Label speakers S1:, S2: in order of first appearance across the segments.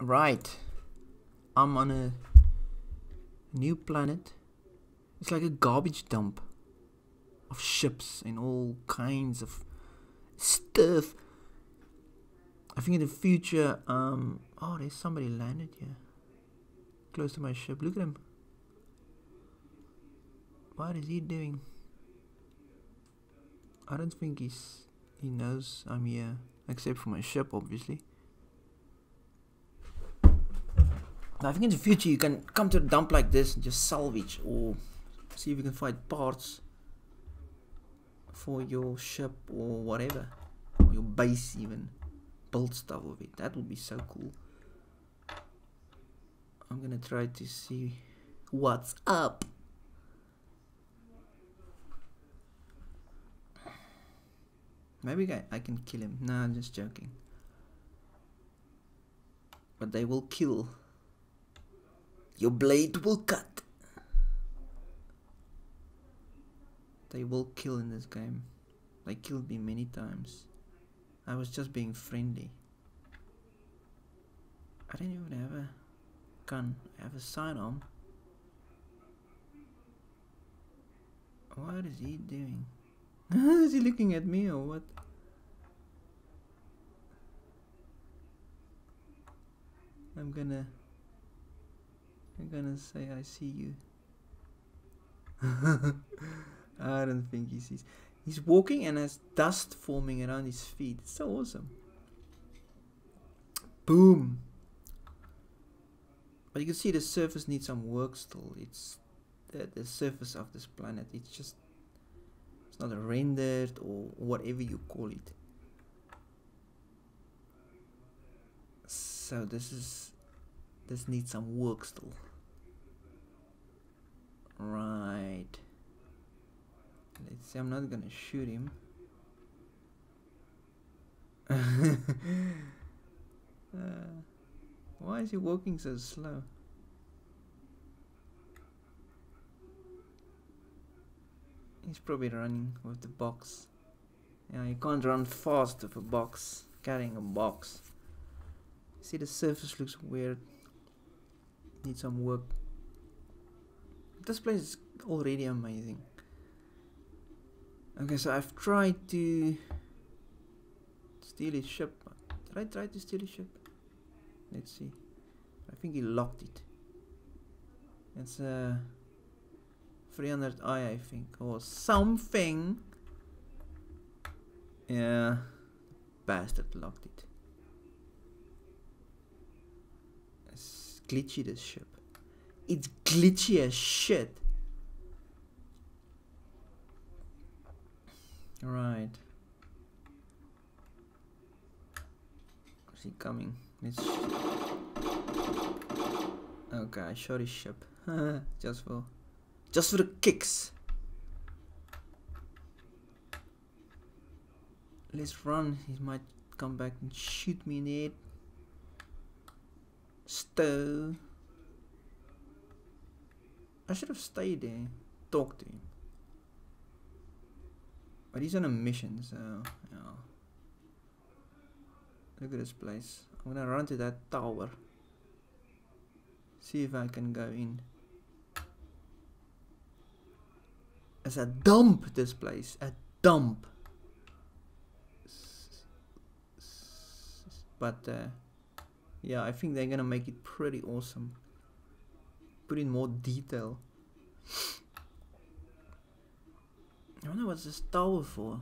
S1: Right. I'm on a new planet. It's like a garbage dump of ships and all kinds of stuff. I think in the future, um, oh, there's somebody landed here, close to my ship. Look at him. What is he doing? I don't think he's he knows I'm here, except for my ship, obviously. I think in the future you can come to a dump like this and just salvage or see if you can find parts for your ship or whatever, or your base even. Build stuff with it. That would be so cool. I'm gonna try to see what's up. Maybe I, I can kill him. no I'm just joking. But they will kill. Your blade will cut. They will kill in this game. They killed me many times. I was just being friendly. I didn't even have a gun. I have a sidearm. What is he doing? is he looking at me or what? I'm gonna I'm gonna say I see you. I don't think he sees. He's walking and has dust forming around his feet. It's so awesome. Boom. But you can see the surface needs some work still. It's the, the surface of this planet. It's just it's not rendered or whatever you call it. So this is this needs some work still. Right. Let's see, I'm not gonna shoot him. uh, why is he walking so slow? He's probably running with the box. Yeah, you can't run fast with a box, carrying a box. See, the surface looks weird. Need some work. This place is already amazing. Okay, so I've tried to steal his ship. Did I try to steal his ship? Let's see. I think he locked it. It's a uh, 300i, I think, or something. Yeah, bastard locked it. It's glitchy, this ship. It's glitchy as shit. Right. Is he coming? Let's okay, oh I shot his ship. just for just for the kicks. Let's run. He might come back and shoot me in the head. Stow. I should have stayed there. Talked to him. But he's on a mission, so yeah. Look at this place. I'm gonna run to that tower. See if I can go in. It's a dump, this place. A dump. But, uh, yeah, I think they're gonna make it pretty awesome. Put in more detail. I wonder what's this tower for.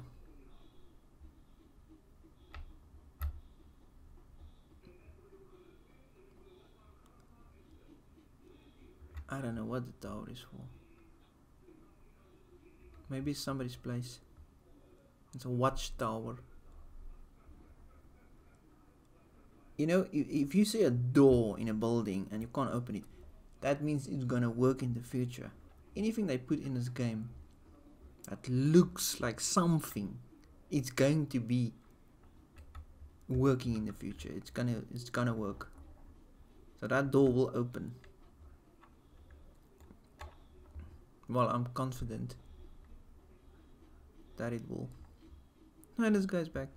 S1: I don't know what the tower is for. Maybe it's somebody's place. It's a watchtower. You know, if you see a door in a building and you can't open it, that means it's gonna work in the future. Anything they put in this game that looks like something it's going to be working in the future. It's gonna it's gonna work. So that door will open. Well I'm confident that it will. And this guy's back.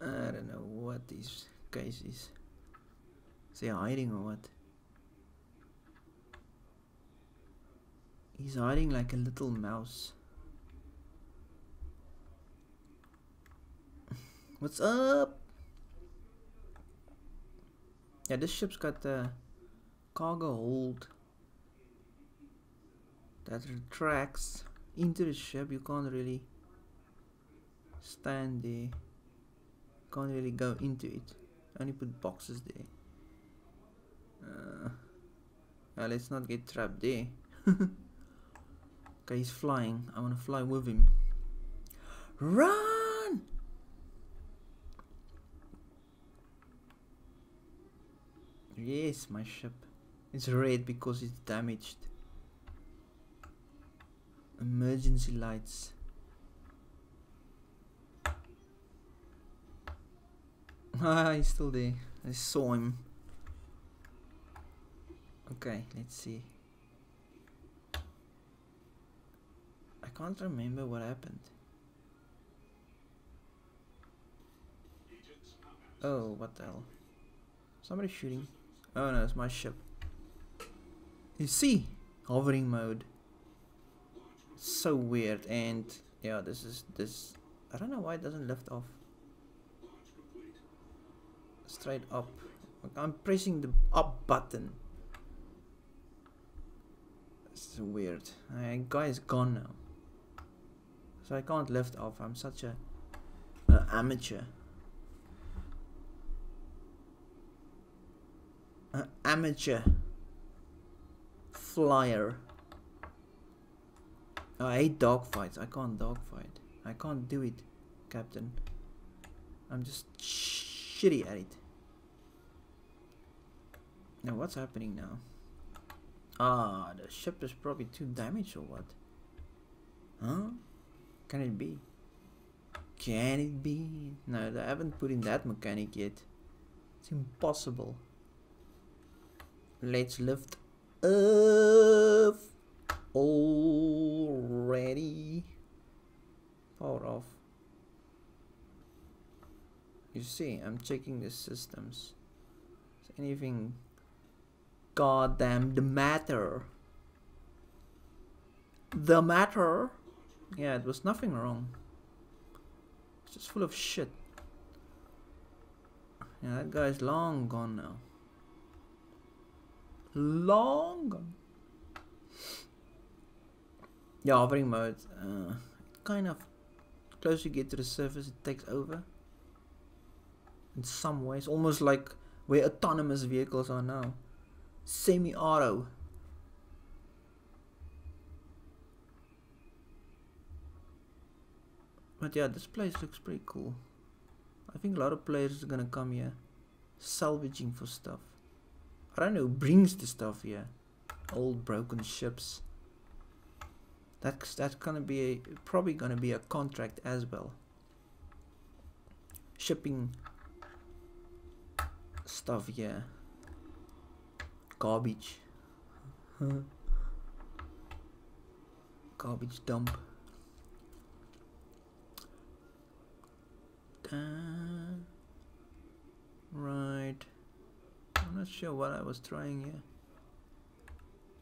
S1: I don't know what this case is. Is he hiding or what? He's hiding like a little mouse. What's up? Yeah, this ship's got the cargo hold that retracts into the ship. You can't really stand there. Can't really go into it. Only put boxes there. Uh, well, let's not get trapped there. okay, he's flying. I want to fly with him. Run! Yes, my ship. It's red because it's damaged. Emergency lights. Ah, he's still there. I saw him. Okay, let's see. I can't remember what happened. Oh, what the hell? Somebody shooting. Oh no, it's my ship. You see, hovering mode. So weird, and yeah, this is this. I don't know why it doesn't lift off. Straight up. I'm pressing the up button. Weird. My guy is gone now. So I can't lift off. I'm such a, a amateur. An amateur flyer. Oh, I hate dogfights. I can't dogfight. I can't do it, Captain. I'm just shitty at it. Now what's happening now? Ah, the ship is probably too damaged or what? Huh? Can it be? Can it be? No, they haven't put in that mechanic yet. It's impossible. Let's lift up already. Power off. You see, I'm checking the systems. Is anything goddamn the matter? The matter? Yeah, it was nothing wrong. It's just full of shit. Yeah, that guy's long gone now long yeah hovering mode uh, kind of closer you get to the surface it takes over in some ways almost like where autonomous vehicles are now semi-auto but yeah this place looks pretty cool I think a lot of players are gonna come here salvaging for stuff I don't know who brings the stuff here. Old broken ships. That's that's gonna be a probably gonna be a contract as well. Shipping stuff here. Garbage. Garbage dump. Uh, right. I'm not sure what I was trying here.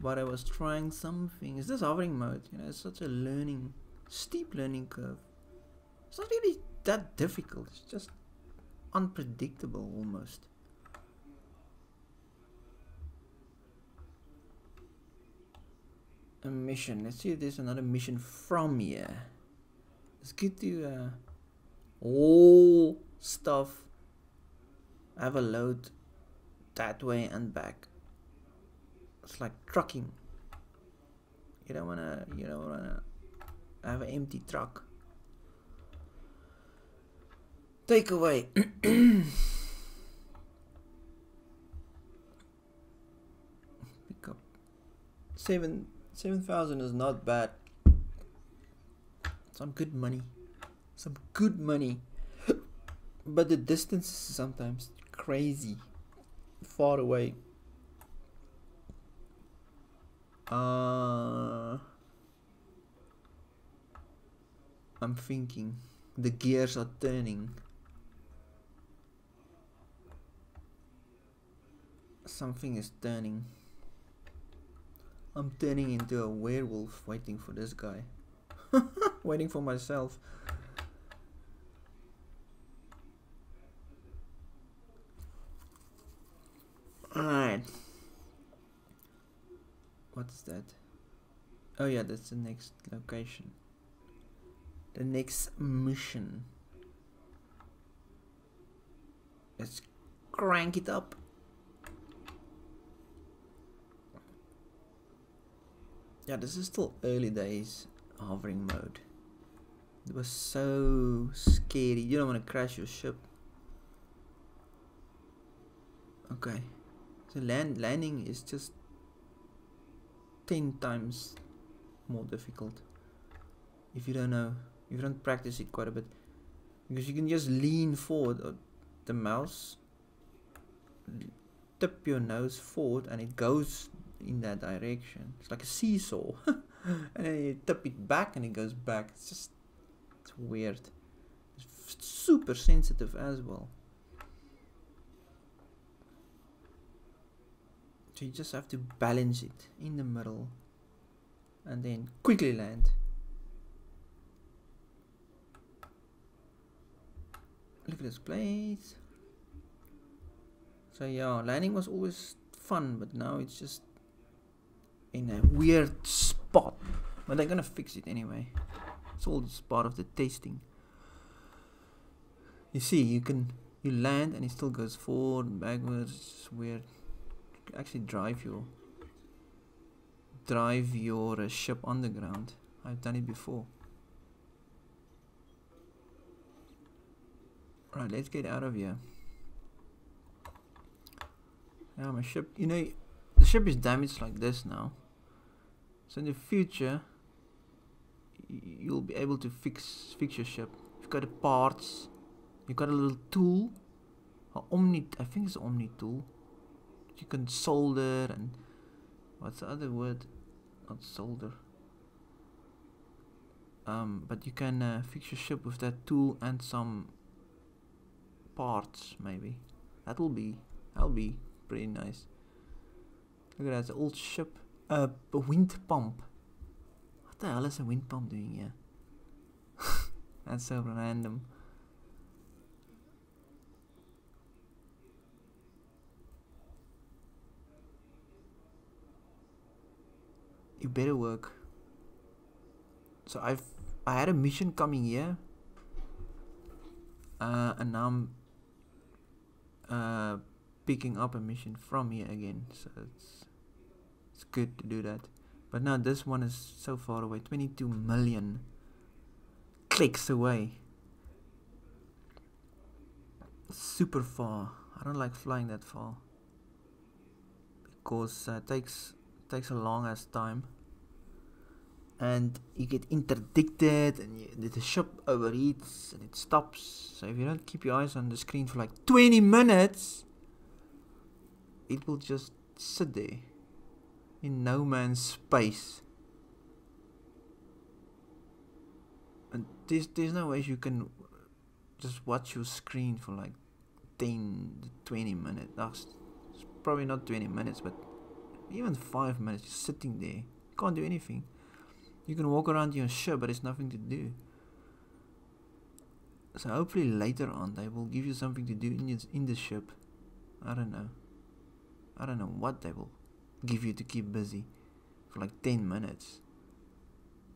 S1: But I was trying something. Is this hovering mode? You know, it's such a learning, steep learning curve. It's not really that difficult. It's just unpredictable almost. A mission. Let's see if there's another mission from here. It's good to uh, all stuff have a load that way and back. It's like trucking. You don't wanna, you don't wanna have an empty truck. Take away. Pick up. Seven, seven thousand is not bad. Some good money. Some good money. but the distance is sometimes crazy far away. Uh, I'm thinking the gears are turning. Something is turning. I'm turning into a werewolf waiting for this guy. waiting for myself. Alright. What's that? Oh yeah, that's the next location. The next mission. Let's crank it up. Yeah, this is still early days hovering mode. It was so scary. You don't want to crash your ship. Okay. So land landing is just 10 times more difficult. If you don't know, if you don't practice it quite a bit. Because you can just lean forward uh, the mouse tip your nose forward and it goes in that direction. It's like a seesaw. and then you tip it back and it goes back. It's just it's weird. It's super sensitive as well. So you just have to balance it in the middle and then quickly land. Look at this place. So yeah, landing was always fun, but now it's just in a weird spot. But they're gonna fix it anyway. It's all just part of the tasting. You see, you can you land and it still goes forward and backwards. It's weird. You actually drive your drive your uh, ship underground. I've done it before. Right, let's get out of here. Yeah, my ship, you know, ship is damaged like this now. So in the future, you'll be able to fix fix your ship. You've got the parts. You've got a little tool, a omni. I think it's an omni tool. You can solder and what's the other word? Not solder. Um, but you can uh, fix your ship with that tool and some parts maybe. That'll be that'll be pretty nice. Look at that, it's an old ship. Uh, a wind pump. What the hell is a wind pump doing here? That's so random. You better work. So I've I had a mission coming here. Uh, and now I'm uh, picking up a mission from here again. So it's it's good to do that. But now this one is so far away, 22 million clicks away. Super far. I don't like flying that far because uh, it takes takes a long ass time and you get interdicted and you, the ship overheats and it stops so if you don't keep your eyes on the screen for like 20 minutes it will just sit there in no man's space. And there's there's no way you can just watch your screen for like 10 20 minutes. That's probably not 20 minutes, but even 5 minutes just sitting there. You can't do anything. You can walk around your ship, but there's nothing to do. So hopefully later on they will give you something to do in, your, in the ship. I don't know. I don't know what they will give you to keep busy for like 10 minutes.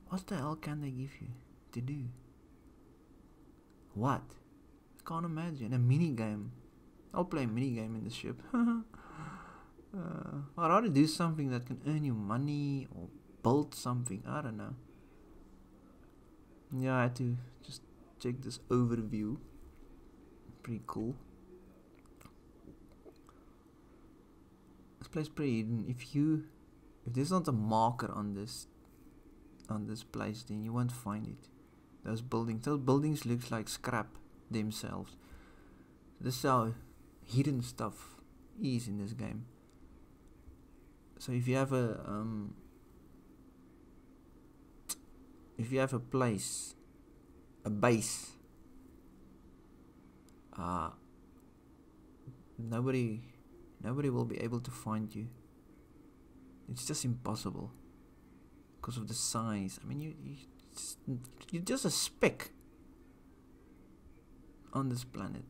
S1: What the hell can they give you to do? What? I can't imagine. A mini game. I'll play a mini game in the ship. uh, I'd rather do something that can earn you money or build something. I don't know. Yeah, I had to just check this overview. Pretty cool. Place pretty hidden. If you if there's not a marker on this on this place then you won't find it. Those buildings those buildings looks like scrap themselves. This is how hidden stuff is in this game. So if you have a um if you have a place a base uh nobody Nobody will be able to find you. It's just impossible because of the size. I mean, you, you just, you're just a speck on this planet.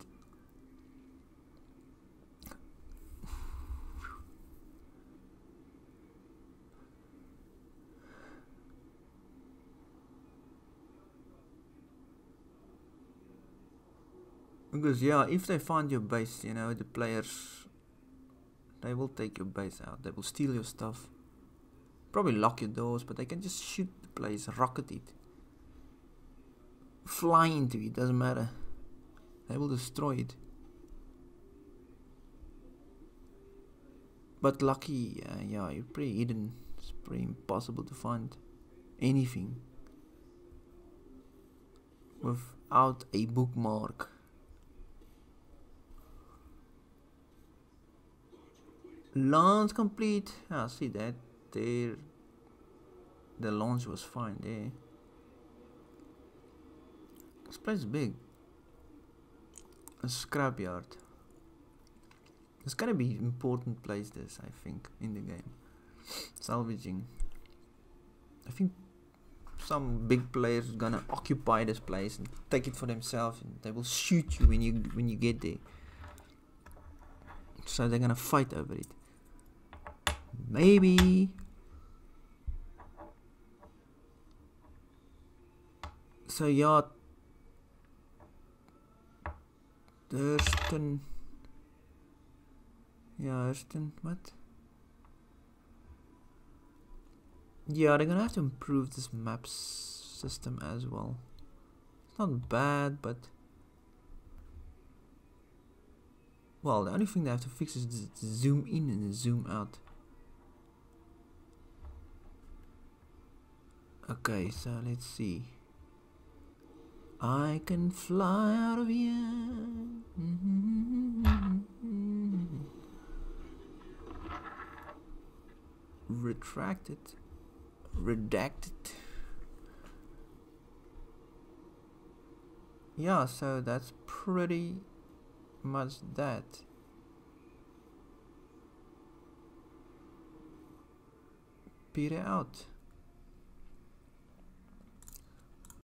S1: Because yeah, if they find your base, you know, the players they will take your base out. They will steal your stuff. Probably lock your doors, but they can just shoot the place, rocket it. Fly into it, doesn't matter. They will destroy it. But lucky, uh, yeah, you're pretty hidden. It's pretty impossible to find anything without a bookmark. Launch complete. Ah see that there the launch was fine there. This place is big. A scrapyard. It's gonna be important place this I think in the game. Salvaging. I think some big players gonna occupy this place and take it for themselves and they will shoot you when you when you get there. So they're gonna fight over it Maybe. So yeah. Thurston. Yeah, Thurston. What? Yeah, they're gonna have to improve this map system as well. It's not bad, but well, the only thing they have to fix is zoom in and zoom out. Okay, so let's see. I can fly out of here. Retracted. Redacted. Yeah, so that's pretty much that. Peter out.